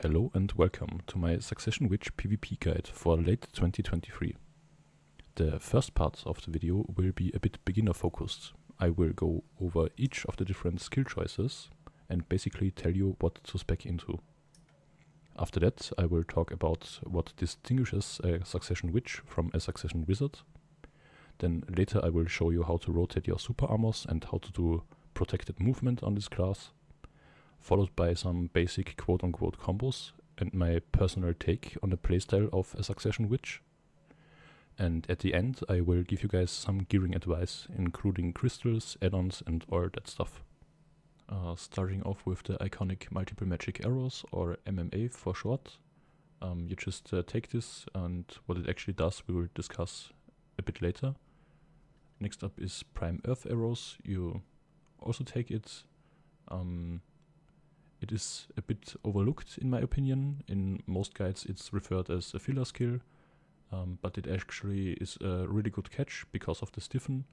Hello and welcome to my Succession Witch PvP guide for late 2023. The first part of the video will be a bit beginner focused. I will go over each of the different skill choices and basically tell you what to spec into. After that I will talk about what distinguishes a Succession Witch from a Succession Wizard. Then later I will show you how to rotate your super armors and how to do protected movement on this class followed by some basic quote-unquote combos and my personal take on the playstyle of a Succession Witch. And at the end I will give you guys some gearing advice, including crystals, add-ons and all that stuff. Uh, starting off with the iconic multiple magic arrows, or MMA for short. Um, you just uh, take this and what it actually does we will discuss a bit later. Next up is prime earth arrows, you also take it. Um, it is a bit overlooked in my opinion. In most guides it's referred as a filler skill, um, but it actually is a really good catch because of the stiffen.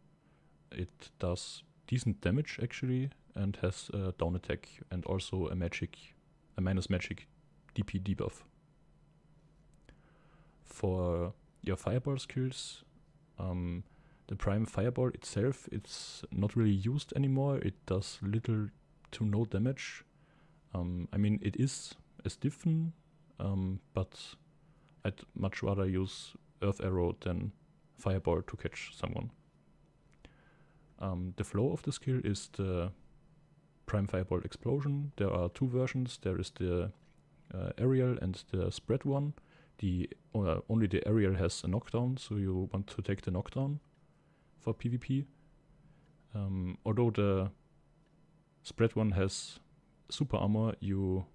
It does decent damage actually and has a down attack and also a magic, a minus magic DP debuff. For your fireball skills, um, the prime fireball itself it's not really used anymore. It does little to no damage um, I mean, it is a stiffen, um, but I'd much rather use Earth Arrow than Fireball to catch someone. Um, the flow of the skill is the Prime Fireball Explosion. There are two versions. There is the uh, aerial and the spread one. The uh, only the aerial has a knockdown, so you want to take the knockdown for PvP. Um, although the spread one has super armor, you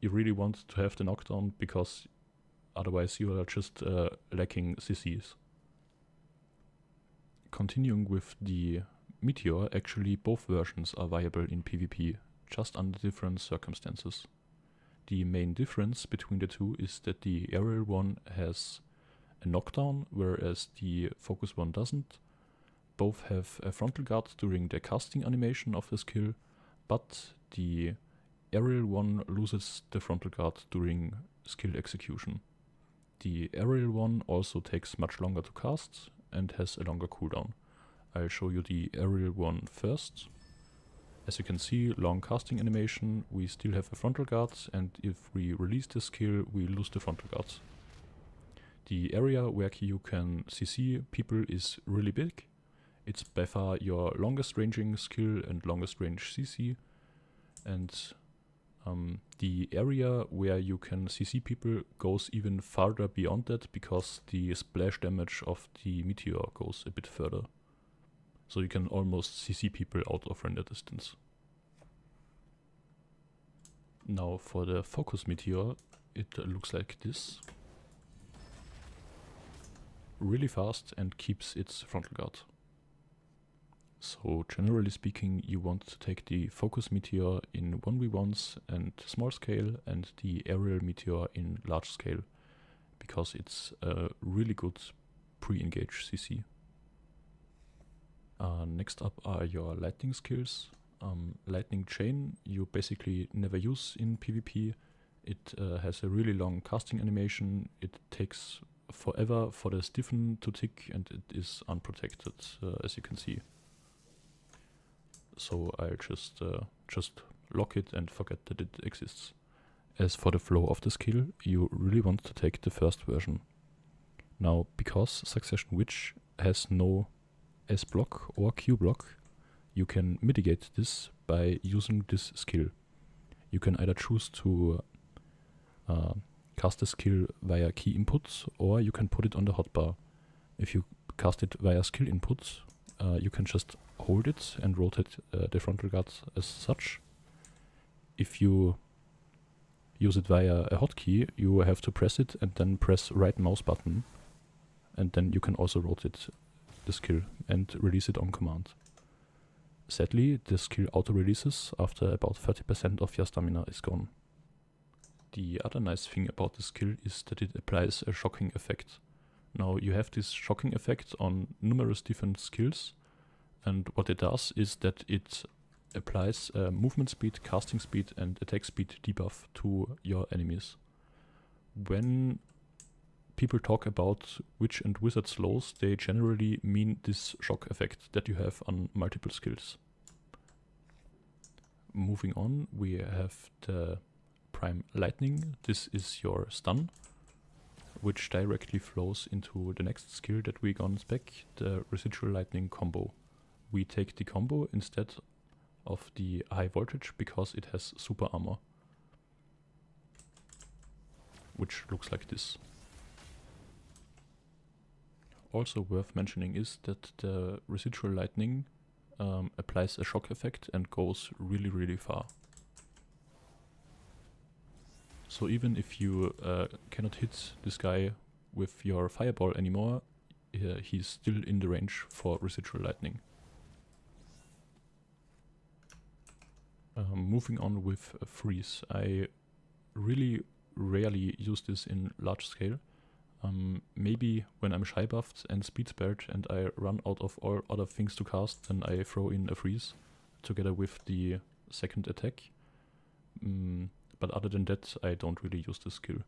you really want to have the knockdown because otherwise you are just uh, lacking CCs. Continuing with the Meteor, actually both versions are viable in PvP, just under different circumstances. The main difference between the two is that the aerial one has a knockdown, whereas the focus one doesn't. Both have a frontal guard during the casting animation of the skill, but the aerial one loses the frontal guard during skill execution. The aerial one also takes much longer to cast and has a longer cooldown. I'll show you the aerial one first. As you can see, long casting animation, we still have a frontal guard and if we release the skill, we lose the frontal guard. The area where you can CC people is really big. It's by far your longest ranging skill and longest range CC and um, the area where you can CC people goes even farther beyond that because the splash damage of the meteor goes a bit further. So you can almost CC people out of render distance. Now for the focus meteor, it looks like this. Really fast and keeps its frontal guard. So generally speaking, you want to take the focus meteor in 1v1s and small scale and the aerial meteor in large scale because it's a really good pre-engage CC. Uh, next up are your lightning skills. Um, lightning chain you basically never use in PvP. It uh, has a really long casting animation. It takes forever for the stiffen to tick and it is unprotected uh, as you can see so I'll just uh, just lock it and forget that it exists. As for the flow of the skill, you really want to take the first version. Now, because Succession Witch has no S block or Q block, you can mitigate this by using this skill. You can either choose to uh, cast the skill via key inputs or you can put it on the hotbar. If you cast it via skill inputs, uh, you can just hold it and rotate uh, the frontal guard as such. If you use it via a hotkey, you have to press it and then press right mouse button. And then you can also rotate the skill and release it on command. Sadly, the skill auto-releases after about 30% of your stamina is gone. The other nice thing about the skill is that it applies a shocking effect. Now you have this shocking effect on numerous different skills and what it does is that it applies a movement speed, casting speed, and attack speed debuff to your enemies. When people talk about witch and wizard slows, they generally mean this shock effect that you have on multiple skills. Moving on, we have the prime lightning. This is your stun, which directly flows into the next skill that we're gonna spec, the residual lightning combo. We take the combo instead of the high voltage because it has super armor. Which looks like this. Also worth mentioning is that the residual lightning um, applies a shock effect and goes really really far. So even if you uh, cannot hit this guy with your fireball anymore, uh, he's still in the range for residual lightning. Um, moving on with a freeze, I really rarely use this in large scale. Um, maybe when I'm Shai buffed and speed spared and I run out of all other things to cast, then I throw in a freeze together with the second attack. Mm, but other than that, I don't really use this skill.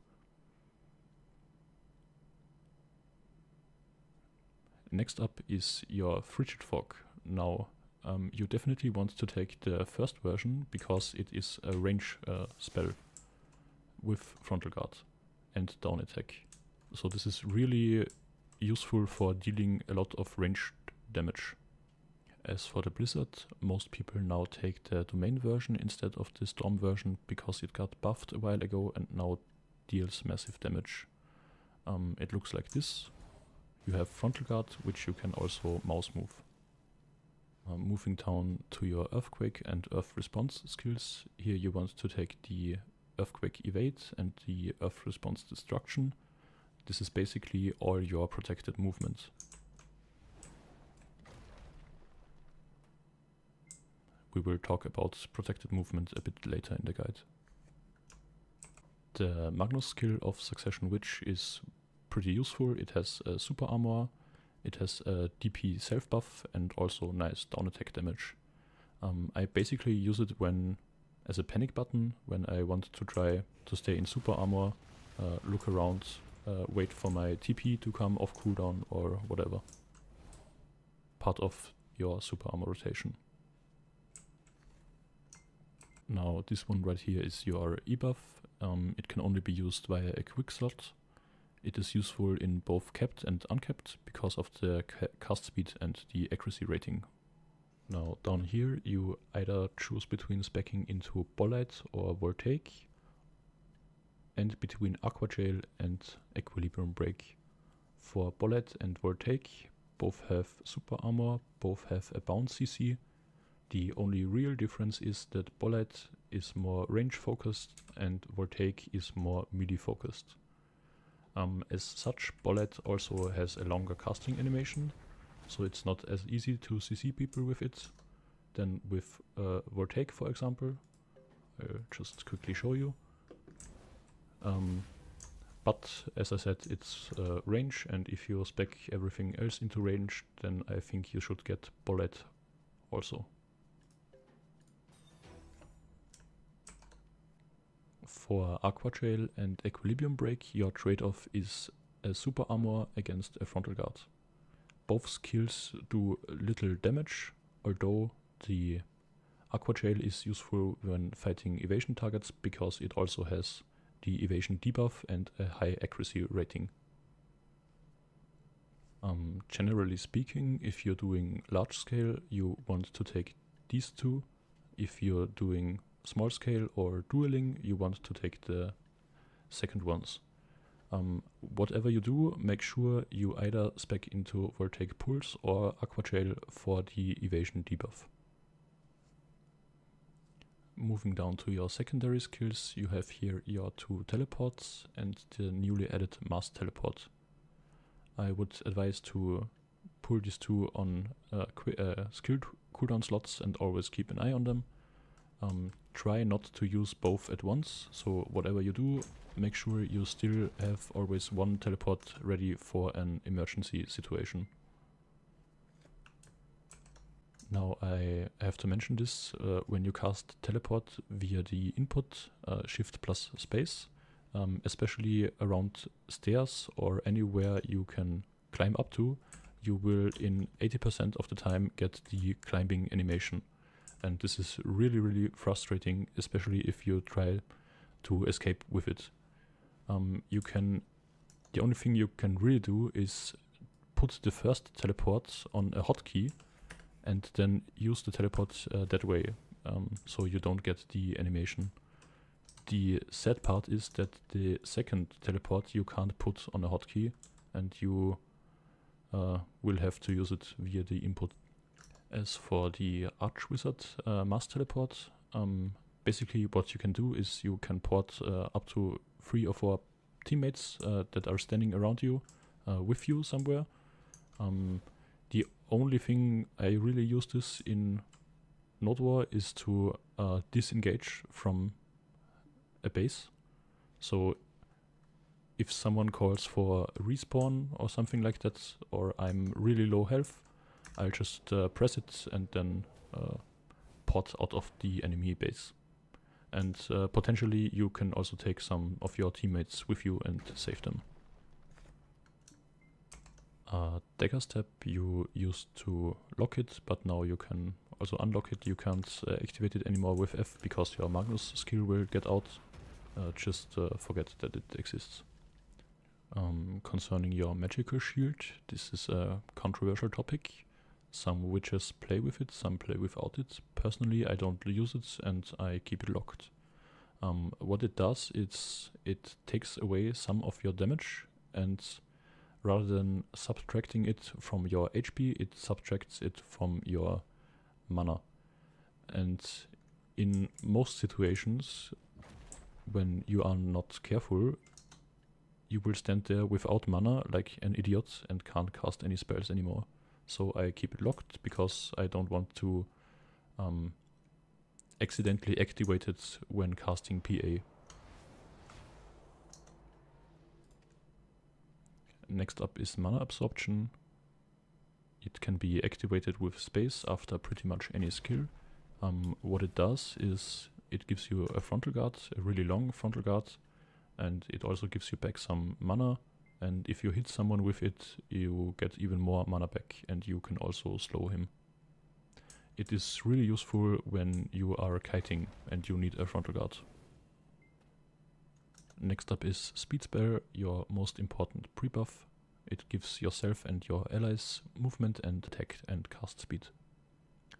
Next up is your Frigid Fog. Now, um, you definitely want to take the first version because it is a range uh, spell with frontal guard and down attack. So this is really useful for dealing a lot of ranged damage. As for the Blizzard, most people now take the domain version instead of the storm version because it got buffed a while ago and now deals massive damage. Um, it looks like this. You have frontal guard, which you can also mouse move. Uh, moving down to your earthquake and earth response skills, here you want to take the earthquake evade and the earth response destruction. This is basically all your protected movement. We will talk about protected movement a bit later in the guide. The Magnus skill of Succession Witch is pretty useful. It has super armor, it has a DP self buff and also nice down attack damage. Um, I basically use it when as a panic button when I want to try to stay in super armor, uh, look around, uh, wait for my TP to come off cooldown or whatever. Part of your super armor rotation. Now this one right here is your ebuff. Um, it can only be used via a quick slot. It is useful in both capped and uncapped because of the ca cast speed and the accuracy rating. Now down here you either choose between specking into Bolide or Voltaic and between Aqua Jail and Equilibrium Break. For Bolide and Voltaic both have super armor, both have a bounce CC the only real difference is that Bolide is more range focused and Voltaic is more melee focused. Um, as such, Bolide also has a longer casting animation, so it's not as easy to CC people with it than with uh, Voltaic, for example. I'll just quickly show you. Um, but as I said, it's uh, range, and if you spec everything else into range, then I think you should get Bolide also. For Aqua Jail and Equilibrium Break, your trade-off is a super armor against a frontal guard. Both skills do little damage, although the Aqua Jail is useful when fighting evasion targets because it also has the evasion debuff and a high accuracy rating. Um, generally speaking, if you're doing large scale, you want to take these two. If you're doing small scale or dueling, you want to take the second ones. Um, whatever you do, make sure you either spec into Voltaic Pulse or Aqua Jail for the evasion debuff. Moving down to your secondary skills, you have here your two teleports and the newly added mass teleport. I would advise to pull these two on uh, uh, skilled cooldown slots and always keep an eye on them. Um, try not to use both at once, so whatever you do, make sure you still have always one teleport ready for an emergency situation. Now I have to mention this uh, when you cast teleport via the input uh, shift plus space, um, especially around stairs or anywhere you can climb up to, you will in 80% of the time get the climbing animation. And this is really, really frustrating, especially if you try to escape with it. Um, you can, the only thing you can really do is put the first teleport on a hotkey and then use the teleport uh, that way, um, so you don't get the animation. The sad part is that the second teleport you can't put on a hotkey, and you uh, will have to use it via the input. As for the Archwizard uh, mass teleport, um, basically what you can do is you can port uh, up to three or four teammates uh, that are standing around you uh, with you somewhere. Um, the only thing I really use this in Node War is to uh, disengage from a base. So if someone calls for respawn or something like that, or I'm really low health, I'll just uh, press it and then uh, pot out of the enemy base. And uh, potentially you can also take some of your teammates with you and save them. Uh, dagger stab you used to lock it, but now you can also unlock it. You can't uh, activate it anymore with F because your Magnus skill will get out. Uh, just uh, forget that it exists. Um, concerning your magical shield, this is a controversial topic. Some witches play with it, some play without it. Personally, I don't use it and I keep it locked. Um, what it does is it takes away some of your damage and rather than subtracting it from your HP, it subtracts it from your mana. And in most situations, when you are not careful, you will stand there without mana like an idiot and can't cast any spells anymore. So I keep it locked because I don't want to um, accidentally activate it when casting PA. Next up is mana absorption. It can be activated with space after pretty much any skill. Um, what it does is it gives you a frontal guard, a really long frontal guard, and it also gives you back some mana. And if you hit someone with it, you get even more mana back, and you can also slow him. It is really useful when you are kiting and you need a frontal guard. Next up is Speed Spell, your most important pre-buff. It gives yourself and your allies movement and attack and cast speed.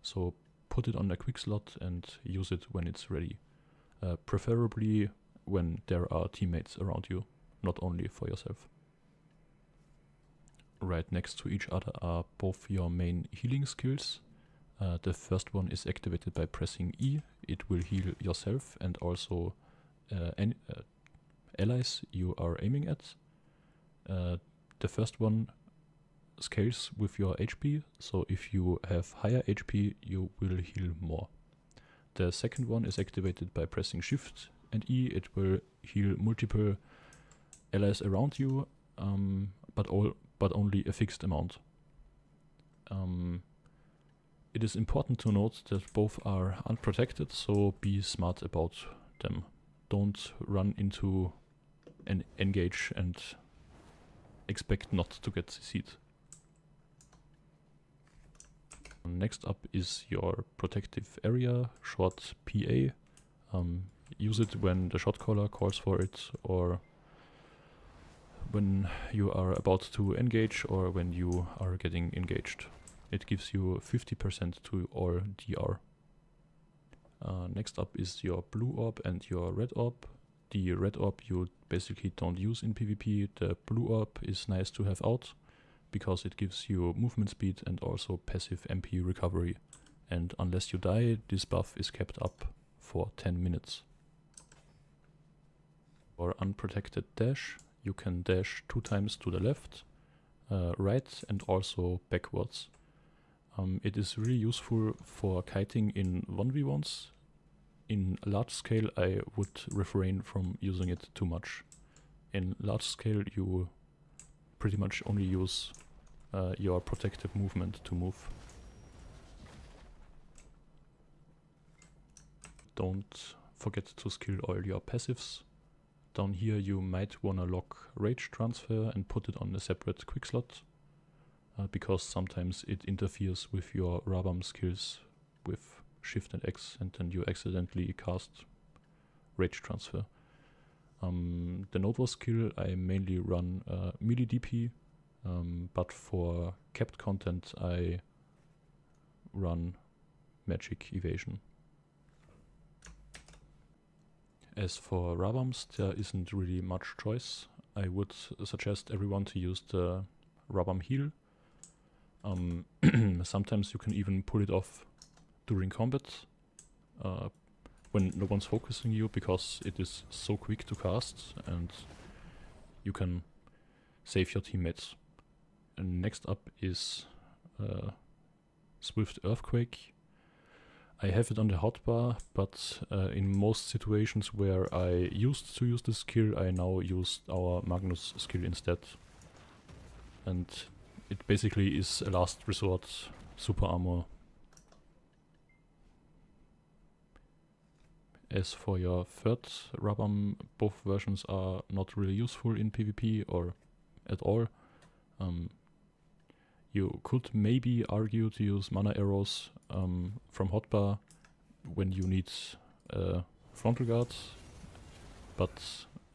So put it on a quick slot and use it when it's ready. Uh, preferably when there are teammates around you, not only for yourself. Right next to each other are both your main healing skills. Uh, the first one is activated by pressing E. It will heal yourself and also uh, any, uh, allies you are aiming at. Uh, the first one scales with your HP, so if you have higher HP, you will heal more. The second one is activated by pressing Shift and E. It will heal multiple allies around you, um, but all but only a fixed amount. Um, it is important to note that both are unprotected, so be smart about them. Don't run into and engage and expect not to get CC'd. Next up is your protective area, short PA. Um, use it when the shot caller calls for it or when you are about to engage or when you are getting engaged. It gives you 50% to all DR. Uh, next up is your blue orb and your red orb. The red orb you basically don't use in PvP. The blue orb is nice to have out because it gives you movement speed and also passive MP recovery. And unless you die, this buff is kept up for 10 minutes. For unprotected dash, you can dash two times to the left, uh, right and also backwards. Um, it is really useful for kiting in 1v1s. In large scale I would refrain from using it too much. In large scale you pretty much only use uh, your protective movement to move. Don't forget to skill all your passives. Down here you might wanna lock rage transfer and put it on a separate quick slot uh, because sometimes it interferes with your Rabam skills with shift and X and then you accidentally cast rage transfer. Um, the Node skill I mainly run uh, melee DP, um, but for kept content I run magic evasion. As for Rabams, there isn't really much choice. I would suggest everyone to use the Rabam heal. Um, sometimes you can even pull it off during combat uh, when no one's focusing you because it is so quick to cast and you can save your teammates. And next up is uh, Swift Earthquake. I have it on the hotbar, but uh, in most situations where I used to use this skill, I now use our Magnus skill instead. And it basically is a last resort super armor. As for your third Rabam, both versions are not really useful in PvP or at all. Um, you could maybe argue to use mana arrows um, from hotbar when you need uh, frontal guard, but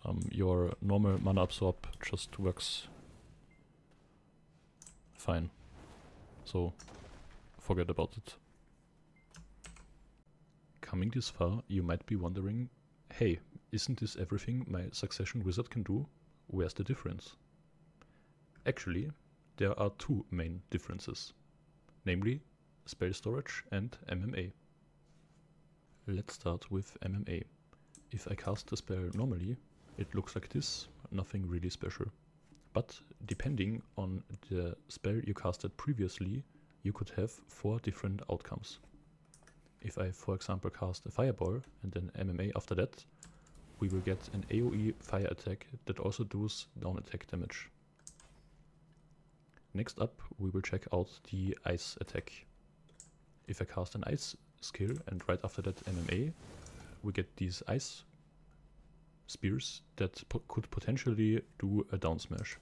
um, your normal mana absorb just works fine. So forget about it. Coming this far, you might be wondering, hey, isn't this everything my succession wizard can do? Where's the difference? Actually, there are two main differences, namely spell storage and MMA. Let's start with MMA. If I cast a spell normally, it looks like this, nothing really special. But depending on the spell you casted previously, you could have four different outcomes. If I, for example, cast a fireball and then MMA after that, we will get an AoE fire attack that also does down attack damage. Next up, we will check out the ice attack. If I cast an ice skill and right after that MMA, we get these ice spears that po could potentially do a down smash.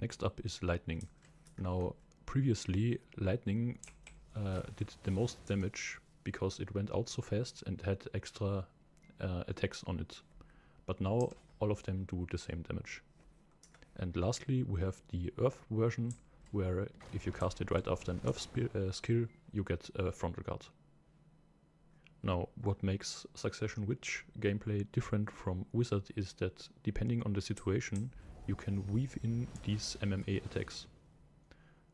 Next up is lightning. Now, previously, lightning uh, did the most damage because it went out so fast and had extra uh, attacks on it. But now all of them do the same damage. And lastly, we have the Earth version, where if you cast it right after an Earth uh, skill, you get a front guard. Now, what makes Succession Witch gameplay different from Wizard is that depending on the situation, you can weave in these MMA attacks.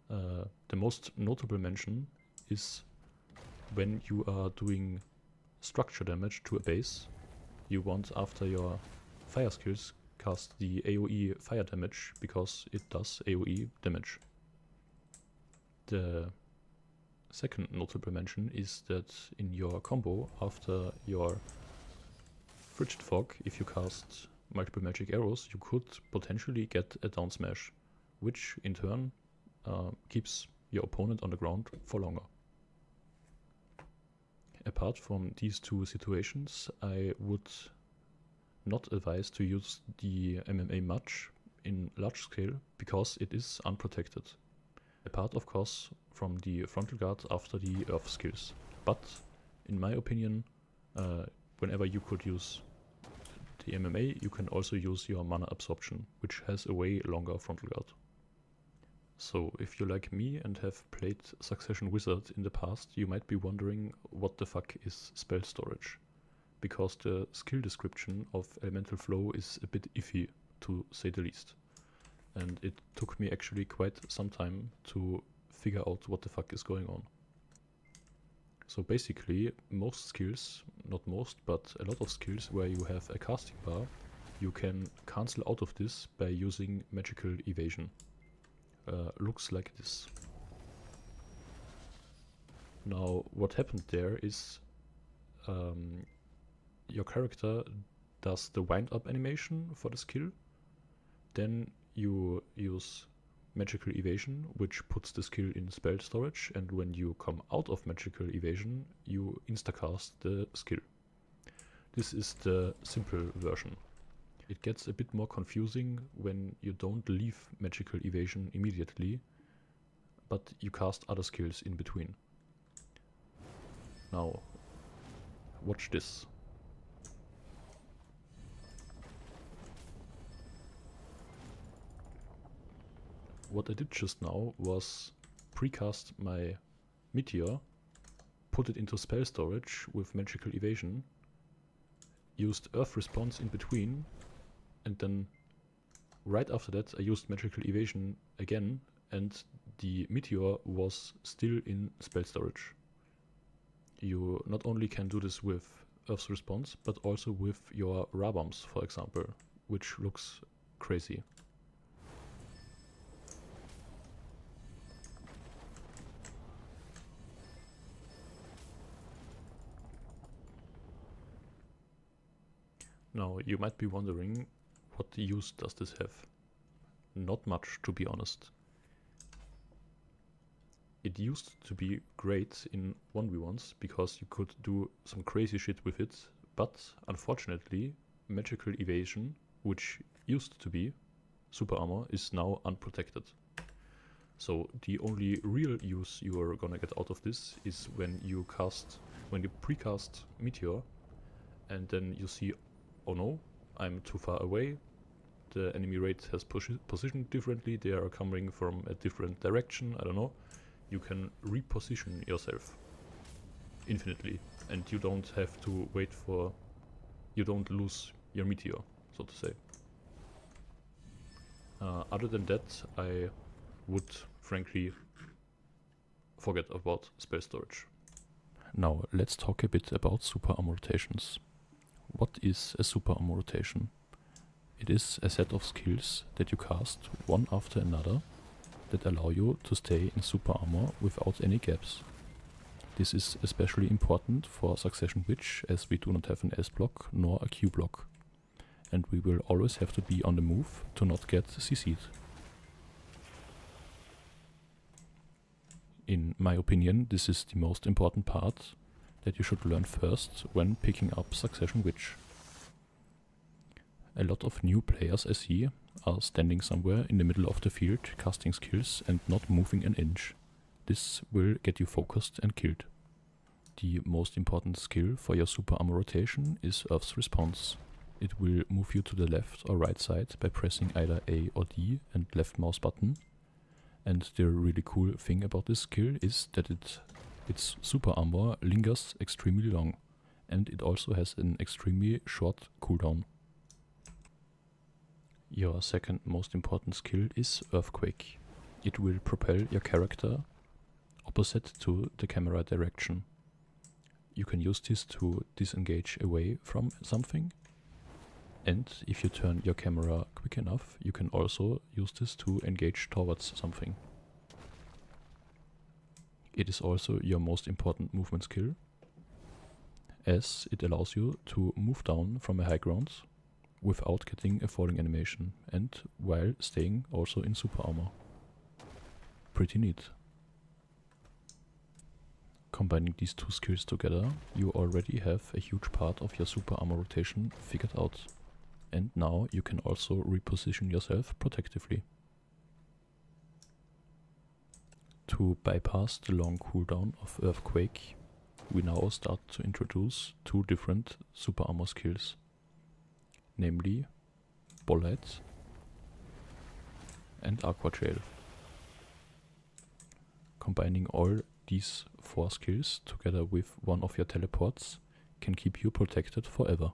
Uh, the most notable mention is when you are doing structure damage to a base, you want after your fire skills cast the AoE fire damage because it does AoE damage. The second notable mention is that in your combo after your Frigid Fog, if you cast multiple magic arrows, you could potentially get a down smash, which in turn uh, keeps your opponent on the ground for longer. Apart from these two situations, I would not advised to use the MMA much in large scale because it is unprotected. Apart of course from the frontal guard after the earth skills. But in my opinion, uh, whenever you could use the MMA, you can also use your mana absorption, which has a way longer frontal guard. So if you're like me and have played Succession Wizard in the past, you might be wondering what the fuck is spell storage because the skill description of Elemental Flow is a bit iffy, to say the least. And it took me actually quite some time to figure out what the fuck is going on. So basically, most skills, not most, but a lot of skills where you have a casting bar, you can cancel out of this by using magical evasion. Uh, looks like this. Now, what happened there is um, your character does the wind up animation for the skill. Then you use Magical Evasion, which puts the skill in spell storage, and when you come out of Magical Evasion, you instacast the skill. This is the simple version. It gets a bit more confusing when you don't leave Magical Evasion immediately, but you cast other skills in between. Now, watch this. What I did just now was precast my meteor, put it into spell storage with magical evasion, used earth response in between, and then right after that I used magical evasion again and the meteor was still in spell storage. You not only can do this with Earth's response, but also with your Rabams, for example, which looks crazy. Now, you might be wondering, what use does this have? Not much, to be honest. It used to be great in 1v1s because you could do some crazy shit with it, but unfortunately, magical evasion, which used to be super armor, is now unprotected. So the only real use you are gonna get out of this is when you cast, when you precast Meteor, and then you see oh no, I'm too far away, the enemy raid has positioned differently, they are coming from a different direction, I don't know, you can reposition yourself infinitely and you don't have to wait for, you don't lose your meteor, so to say. Uh, other than that, I would frankly forget about spell storage. Now let's talk a bit about super armor rotations. What is a super armor rotation? It is a set of skills that you cast one after another that allow you to stay in super armor without any gaps. This is especially important for Succession Witch as we do not have an S block nor a Q block. And we will always have to be on the move to not get CC'd. In my opinion, this is the most important part that you should learn first when picking up Succession Witch. A lot of new players I see are standing somewhere in the middle of the field casting skills and not moving an inch. This will get you focused and killed. The most important skill for your super armor rotation is Earth's response. It will move you to the left or right side by pressing either A or D and left mouse button. And the really cool thing about this skill is that it its super armor lingers extremely long and it also has an extremely short cooldown. Your second most important skill is Earthquake. It will propel your character opposite to the camera direction. You can use this to disengage away from something and if you turn your camera quick enough you can also use this to engage towards something. It is also your most important movement skill, as it allows you to move down from a high ground without getting a falling animation and while staying also in super armor. Pretty neat. Combining these two skills together, you already have a huge part of your super armor rotation figured out. And now you can also reposition yourself protectively. To bypass the long cooldown of Earthquake, we now start to introduce two different super armor skills, namely Bolide and Aqua Jail. Combining all these four skills together with one of your teleports can keep you protected forever.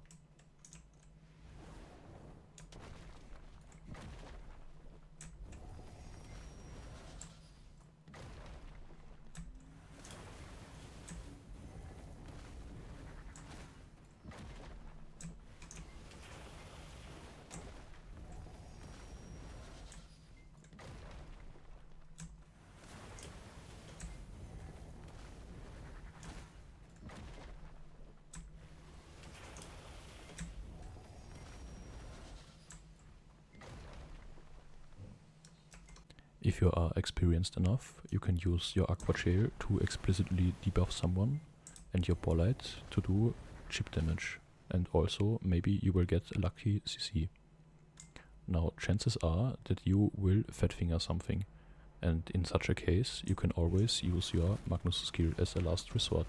Experienced enough, you can use your Aqua Jail to explicitly debuff someone and your Bolide to do chip damage. And also, maybe you will get a lucky CC. Now, chances are that you will fat finger something, and in such a case, you can always use your Magnus skill as a last resort.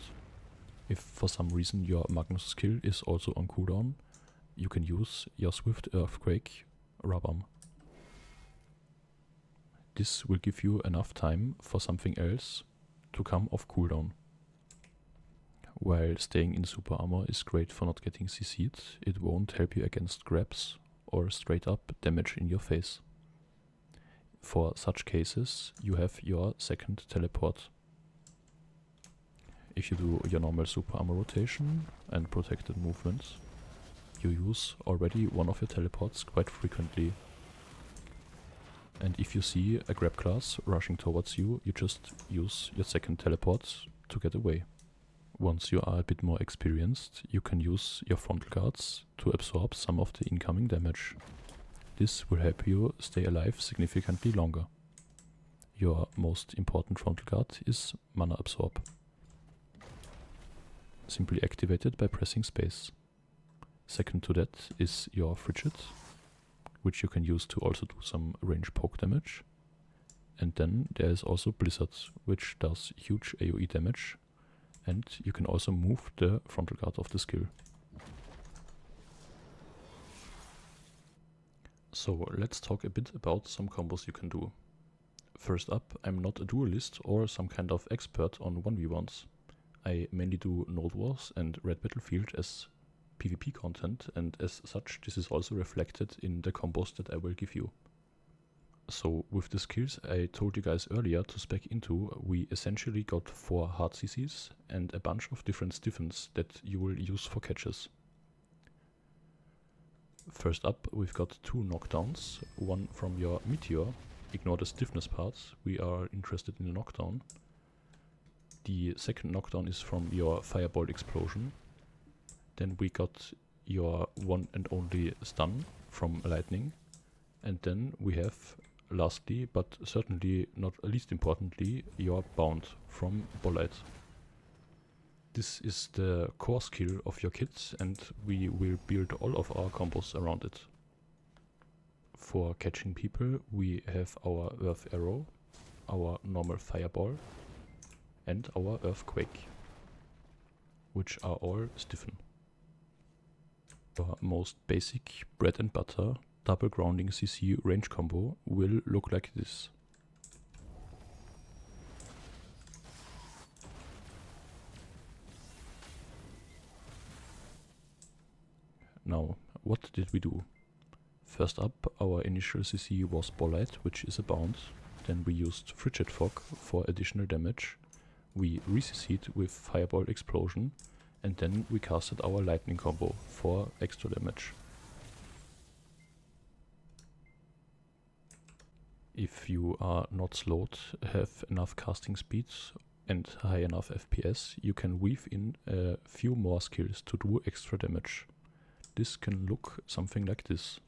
If for some reason your Magnus skill is also on cooldown, you can use your Swift Earthquake Rabam. This will give you enough time for something else to come off cooldown. While staying in super armor is great for not getting CC'd, it won't help you against grabs or straight up damage in your face. For such cases, you have your second teleport. If you do your normal super armor rotation and protected movements, you use already one of your teleports quite frequently. And if you see a grab class rushing towards you, you just use your second teleport to get away. Once you are a bit more experienced, you can use your frontal guards to absorb some of the incoming damage. This will help you stay alive significantly longer. Your most important frontal guard is Mana Absorb. Simply activated by pressing space. Second to that is your Frigid, which you can use to also do some range poke damage. And then there is also Blizzard, which does huge AoE damage and you can also move the frontal guard of the skill. So let's talk a bit about some combos you can do. First up, I'm not a duelist or some kind of expert on 1v1s. I mainly do Node Wars and Red Battlefield as PvP content and as such this is also reflected in the combos that I will give you. So with the skills I told you guys earlier to spec into, we essentially got 4 hard CCs and a bunch of different stiffens that you will use for catches. First up we've got two knockdowns, one from your Meteor, ignore the stiffness parts, we are interested in the knockdown. The second knockdown is from your Fireball Explosion. Then we got your one and only stun from Lightning. And then we have lastly, but certainly not least importantly, your bound from Bolide. This is the core skill of your kit and we will build all of our combos around it. For catching people we have our Earth Arrow, our normal Fireball and our Earthquake, which are all stiffen. Our most basic bread and butter double grounding CC range combo will look like this. Now, what did we do? First up, our initial CC was Bolide, which is a bound. Then we used Frigid Fog for additional damage. We re-CC'd with Fireball Explosion. And then we casted our Lightning combo for extra damage. if you are not slowed, have enough casting speeds and high enough FPS, you can weave in a few more skills to do extra damage. This can look something like this.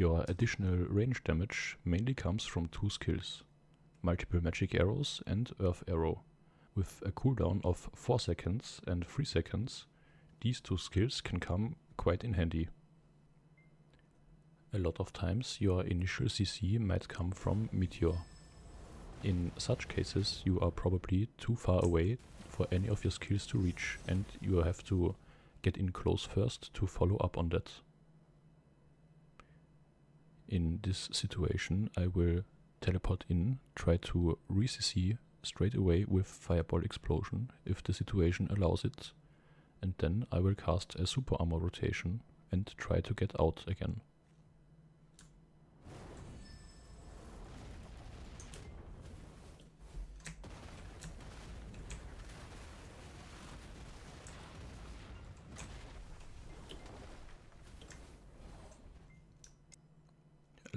Your additional range damage mainly comes from two skills, multiple magic arrows and earth arrow. With a cooldown of 4 seconds and 3 seconds, these two skills can come quite in handy. A lot of times your initial CC might come from Meteor. In such cases you are probably too far away for any of your skills to reach and you have to get in close first to follow up on that. In this situation I will teleport in, try to re-CC straight away with Fireball Explosion if the situation allows it, and then I will cast a Super Armor rotation and try to get out again.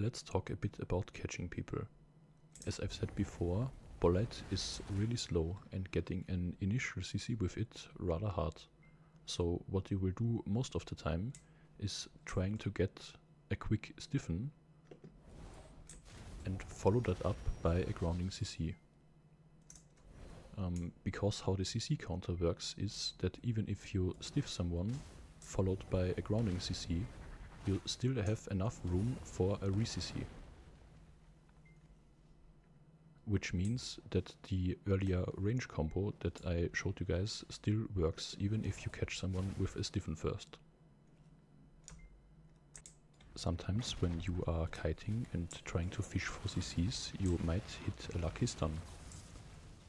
Let's talk a bit about catching people. As I've said before, Bolide is really slow and getting an initial CC with it rather hard. So what you will do most of the time is trying to get a quick stiffen and follow that up by a grounding CC. Um, because how the CC counter works is that even if you stiff someone followed by a grounding CC, you still have enough room for a re-CC. Which means that the earlier range combo that I showed you guys still works even if you catch someone with a stiffen first. Sometimes when you are kiting and trying to fish for CCs, you might hit a lucky stun.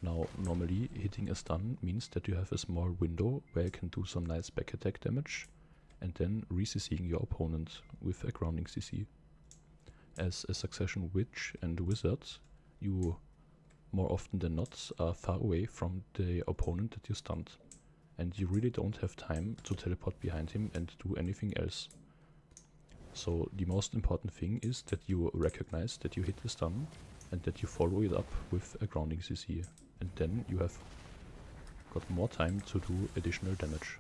Now, normally hitting a stun means that you have a small window where you can do some nice back attack damage and then re-CCing your opponent with a grounding CC. As a succession witch and wizard, you more often than not are far away from the opponent that you stunned and you really don't have time to teleport behind him and do anything else. So the most important thing is that you recognize that you hit the stun and that you follow it up with a grounding CC. And then you have got more time to do additional damage.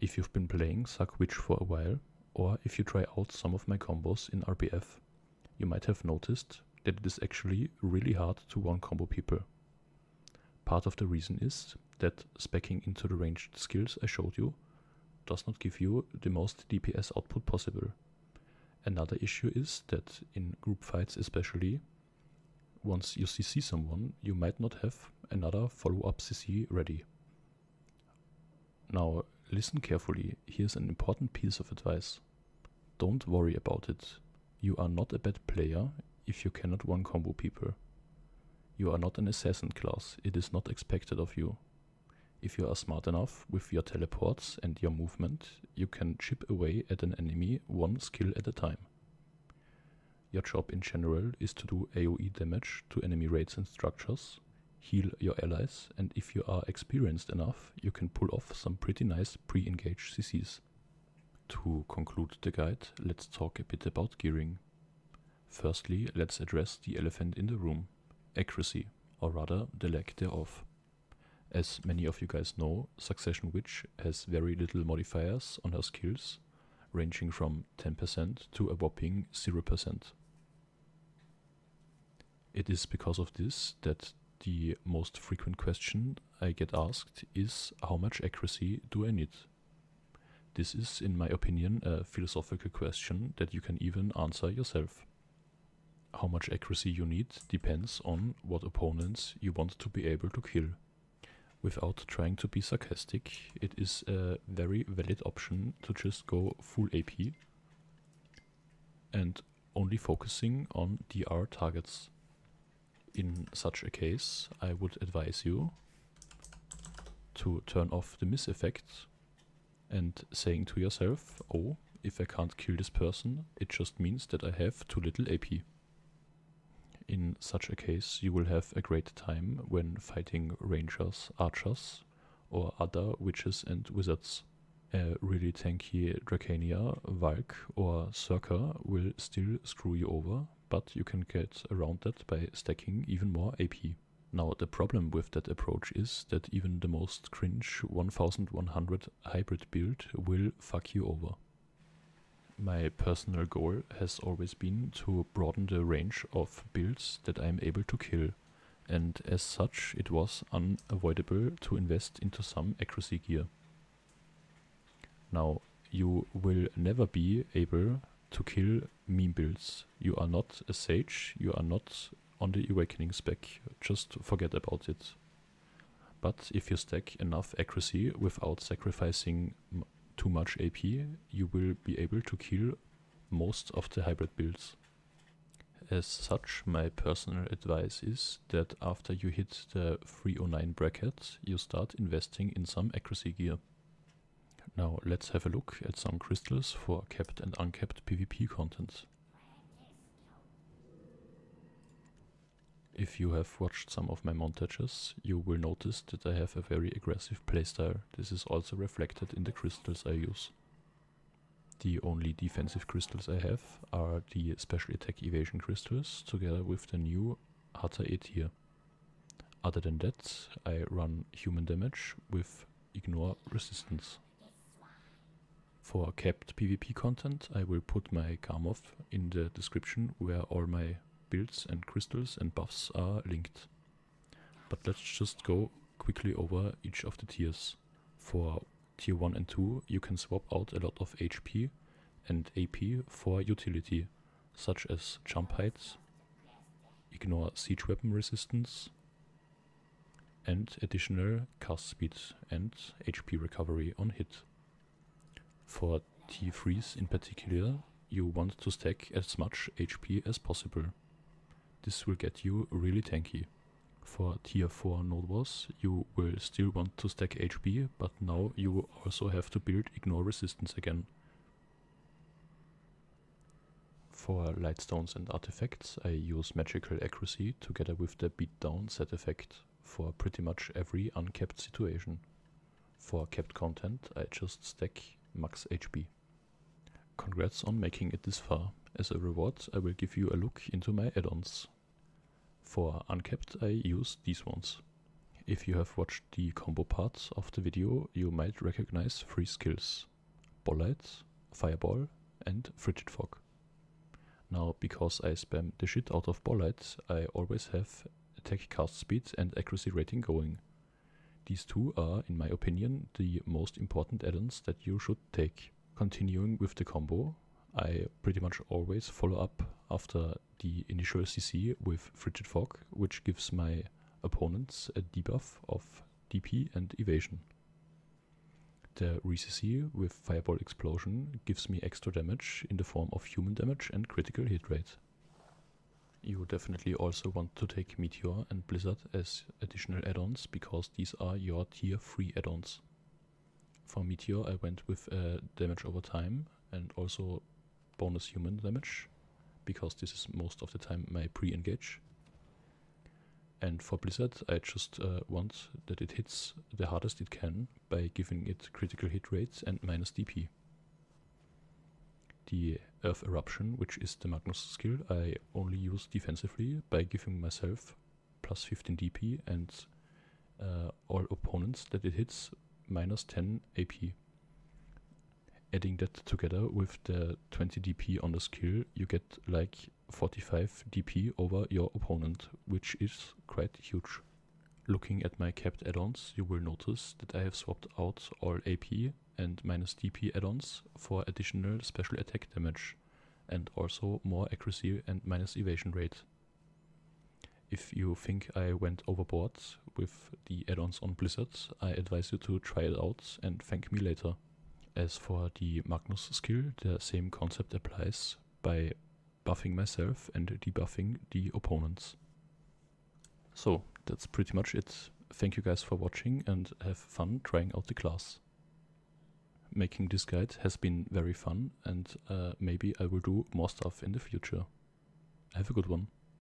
If you've been playing Succ Witch for a while, or if you try out some of my combos in RBF, you might have noticed that it is actually really hard to one combo people. Part of the reason is that specking into the ranged skills I showed you does not give you the most DPS output possible. Another issue is that in group fights especially, once you CC someone, you might not have another follow-up CC ready. Now, listen carefully, here's an important piece of advice. Don't worry about it. You are not a bad player if you cannot one combo people. You are not an assassin class, it is not expected of you. If you are smart enough with your teleports and your movement, you can chip away at an enemy one skill at a time. Your job in general is to do AoE damage to enemy raids and structures, heal your allies, and if you are experienced enough, you can pull off some pretty nice pre-engaged CCs. To conclude the guide, let's talk a bit about gearing. Firstly, let's address the elephant in the room, accuracy, or rather the lack thereof. As many of you guys know, Succession Witch has very little modifiers on her skills, ranging from 10% to a whopping 0%. It is because of this that the most frequent question I get asked is how much accuracy do I need? This is, in my opinion, a philosophical question that you can even answer yourself. How much accuracy you need depends on what opponents you want to be able to kill without trying to be sarcastic, it is a very valid option to just go full AP and only focusing on DR targets. In such a case, I would advise you to turn off the miss effect and saying to yourself, oh, if I can't kill this person, it just means that I have too little AP in such a case you will have a great time when fighting rangers, archers, or other witches and wizards. A really tanky Dracania, Valk or Circa will still screw you over, but you can get around that by stacking even more AP. Now the problem with that approach is that even the most cringe 1100 hybrid build will fuck you over my personal goal has always been to broaden the range of builds that I am able to kill, and as such it was unavoidable to invest into some accuracy gear. Now, you will never be able to kill meme builds. You are not a sage, you are not on the awakening spec, just forget about it. But if you stack enough accuracy without sacrificing too much AP, you will be able to kill most of the hybrid builds. As such, my personal advice is that after you hit the 309 bracket, you start investing in some accuracy gear. Now let's have a look at some crystals for capped and uncapped PvP content. If you have watched some of my montages, you will notice that I have a very aggressive playstyle. This is also reflected in the crystals I use. The only defensive crystals I have are the special attack evasion crystals together with the new Hatha E tier. Other than that, I run human damage with ignore resistance. For capped PvP content, I will put my Garmoth in the description where all my builds and crystals and buffs are linked. But let's just go quickly over each of the tiers. For tier 1 and 2, you can swap out a lot of HP and AP for utility, such as jump height, ignore siege weapon resistance, and additional cast speed and HP recovery on hit. For T3s in particular, you want to stack as much HP as possible. This will get you really tanky. For tier 4 Node Wars, you will still want to stack HP, but now you also have to build ignore resistance again. For lightstones and artifacts, I use magical accuracy together with the beatdown set effect for pretty much every uncapped situation. For capped content, I just stack max HP. Congrats on making it this far. As a reward, I will give you a look into my add-ons. For uncapped, I use these ones. If you have watched the combo parts of the video, you might recognize three skills. Bolide, Fireball and Frigid Fog. Now, because I spam the shit out of Bolide, I always have attack cast speed and accuracy rating going. These two are, in my opinion, the most important add-ons that you should take. Continuing with the combo, I pretty much always follow up after the initial CC with Frigid Fog, which gives my opponents a debuff of DP and evasion. The re-CC with Fireball Explosion gives me extra damage in the form of human damage and critical hit rate. You definitely also want to take Meteor and Blizzard as additional add-ons because these are your tier 3 add-ons. For Meteor I went with uh, damage over time and also bonus human damage because this is most of the time my pre-engage. And for Blizzard I just uh, want that it hits the hardest it can by giving it critical hit rates and minus DP the Earth Eruption, which is the Magnus skill, I only use defensively by giving myself plus 15 DP and uh, all opponents that it hits minus 10 AP. Adding that together with the 20 DP on the skill, you get like 45 DP over your opponent, which is quite huge. Looking at my capped add-ons, you will notice that I have swapped out all AP and minus DP add-ons for additional special attack damage and also more accuracy and minus evasion rate. If you think I went overboard with the add-ons on Blizzard, I advise you to try it out and thank me later. As for the Magnus skill, the same concept applies by buffing myself and debuffing the opponents. So, that's pretty much it. Thank you guys for watching and have fun trying out the class making this guide has been very fun and uh, maybe I will do more stuff in the future. Have a good one.